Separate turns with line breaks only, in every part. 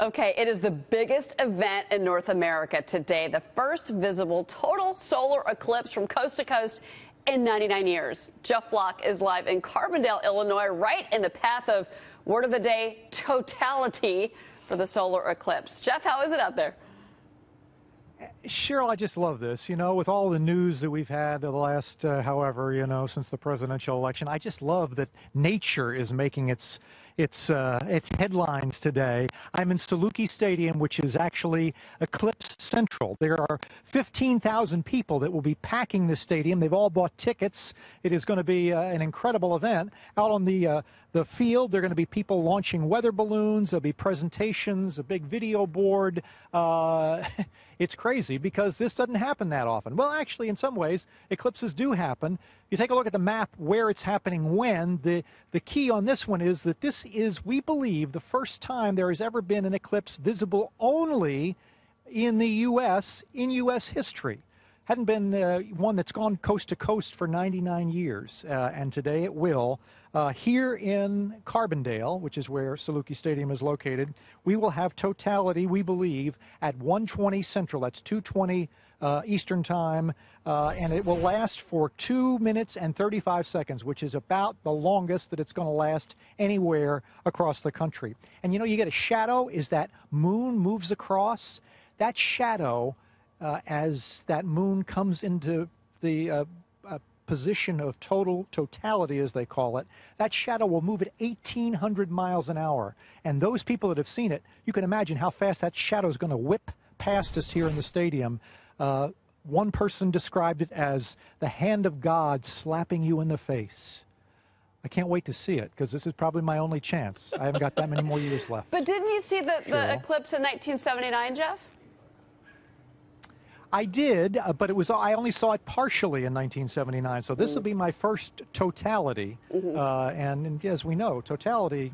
Okay, it is the biggest event in North America today, the first visible total solar eclipse from coast to coast in 99 years. Jeff Flock is live in Carbondale, Illinois, right in the path of word of the day, totality for the solar eclipse. Jeff, how is it out there?
Cheryl, I just love this. You know, with all the news that we've had the last, uh, however, you know, since the presidential election, I just love that nature is making its its uh, its headlines today. I'm in Saluki Stadium, which is actually Eclipse Central. There are 15,000 people that will be packing the stadium. They've all bought tickets. It is going to be uh, an incredible event. Out on the uh, the field, there are going to be people launching weather balloons. There'll be presentations, a big video board. Uh, it's crazy because this doesn't happen that often. Well, actually, in some ways, eclipses do happen. You take a look at the map where it's happening when. The, the key on this one is that this is, we believe, the first time there has ever been an eclipse visible only in the U.S. in U.S. history hadn't been uh, one that's gone coast to coast for 99 years, uh, and today it will. Uh, here in Carbondale, which is where Saluki Stadium is located, we will have totality, we believe, at 120 Central. That's 220 uh, Eastern Time, uh, and it will last for 2 minutes and 35 seconds, which is about the longest that it's going to last anywhere across the country. And you know, you get a shadow is that moon moves across. That shadow as that moon comes into the uh, uh, position of total totality, as they call it, that shadow will move at 1,800 miles an hour. And those people that have seen it, you can imagine how fast that shadow is going to whip past us here in the stadium. Uh, one person described it as the hand of God slapping you in the face. I can't wait to see it because this is probably my only chance. I haven't got that many more years left.
But didn't you see the, the eclipse in 1979, Jeff?
I did, uh, but it was I only saw it partially in 1979. So this mm. will be my first totality, mm -hmm. uh, and, and, as we know, totality.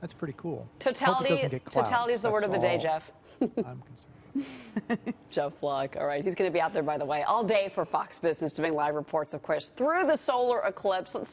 That's pretty cool.
Totality. Totality is the
that's
word of the day, Jeff.
I'm concerned.
Jeff Flock. All right, he's going to be out there, by the way, all day for Fox Business doing live reports, of course, through the solar eclipse. Let's